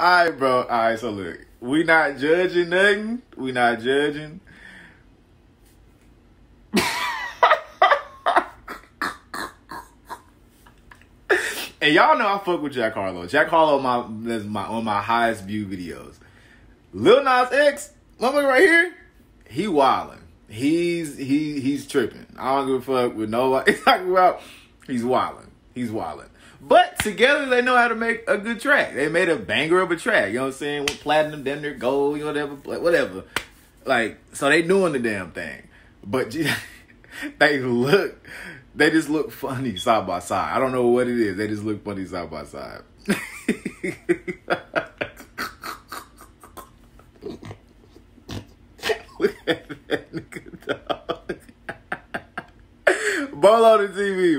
All right, bro. All right, so look, we not judging nothing. We not judging. and y'all know I fuck with Jack Harlow. Jack Harlow, my my on my highest view videos. Lil Nas X, motherfucker right here, he wildin'. He's he he's tripping. I don't give a fuck with nobody talking about. He's wildin'. He's wildin'. But together they know how to make a good track. They made a banger of a track. You know what I'm saying? With platinum, then their gold, you know whatever, whatever. Like so, they doing the damn thing. But they look, they just look funny side by side. I don't know what it is. They just look funny side by side. Boloading TV,